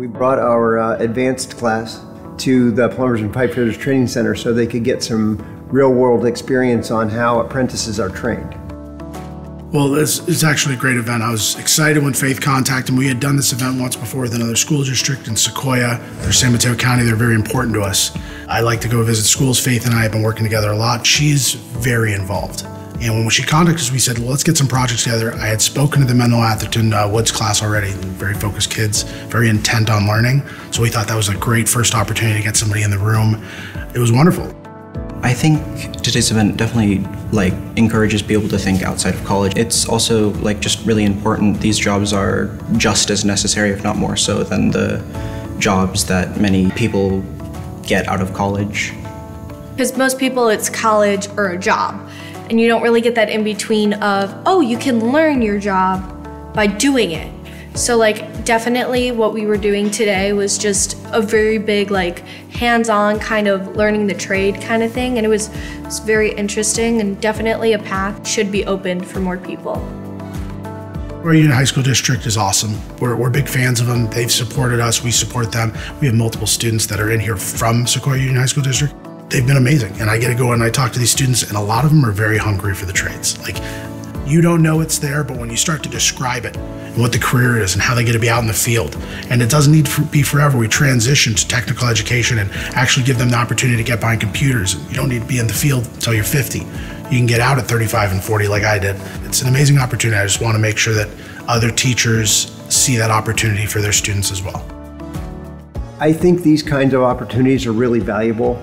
We brought our uh, advanced class to the Plumbers and Pipefitters Training Center so they could get some real world experience on how apprentices are trained. Well, it's, it's actually a great event. I was excited when Faith contacted me. We had done this event once before with another school district in Sequoia or San Mateo County. They're very important to us. I like to go visit schools. Faith and I have been working together a lot. She's very involved. And when she contacted us, we said, well, let's get some projects together. I had spoken to the Menlo Atherton uh, Woods class already, very focused kids, very intent on learning. So we thought that was a great first opportunity to get somebody in the room. It was wonderful. I think today's event definitely like encourages people to think outside of college. It's also like just really important. These jobs are just as necessary, if not more so, than the jobs that many people get out of college. Because most people, it's college or a job, and you don't really get that in between of, oh, you can learn your job by doing it. So like definitely what we were doing today was just a very big like hands-on kind of learning the trade kind of thing and it was, it was very interesting and definitely a path should be opened for more people. Sequoia Union High School District is awesome. We're, we're big fans of them. They've supported us, we support them. We have multiple students that are in here from Sequoia Union High School District. They've been amazing. And I get to go and I talk to these students, and a lot of them are very hungry for the trades. Like, you don't know it's there, but when you start to describe it, and what the career is and how they get to be out in the field. And it doesn't need to be forever. We transition to technical education and actually give them the opportunity to get behind computers. You don't need to be in the field until you're 50. You can get out at 35 and 40 like I did. It's an amazing opportunity. I just want to make sure that other teachers see that opportunity for their students as well. I think these kinds of opportunities are really valuable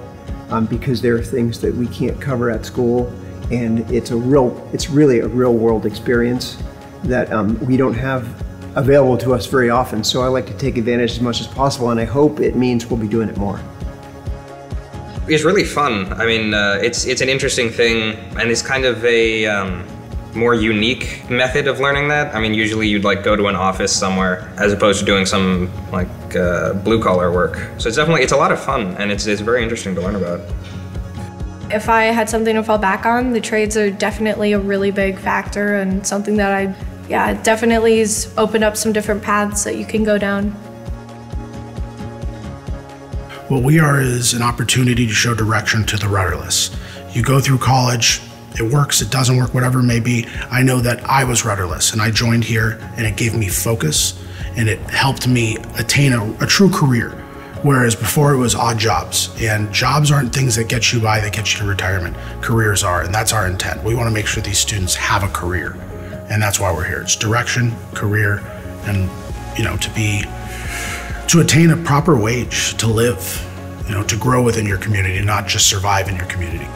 um, because there are things that we can't cover at school and it's a real it's really a real world experience that um, we don't have available to us very often. So I like to take advantage as much as possible, and I hope it means we'll be doing it more. It's really fun. I mean, uh, it's it's an interesting thing, and it's kind of a um, more unique method of learning that. I mean, usually you'd like go to an office somewhere as opposed to doing some like uh, blue collar work. So it's definitely it's a lot of fun, and it's it's very interesting to learn about. If I had something to fall back on, the trades are definitely a really big factor and something that I, yeah, definitely has opened up some different paths that you can go down. What we are is an opportunity to show direction to the rudderless. You go through college, it works, it doesn't work, whatever it may be. I know that I was rudderless and I joined here and it gave me focus and it helped me attain a, a true career. Whereas before it was odd jobs, and jobs aren't things that get you by, that get you to retirement. Careers are, and that's our intent. We want to make sure these students have a career, and that's why we're here. It's direction, career, and you know to be to attain a proper wage to live, you know, to grow within your community, not just survive in your community.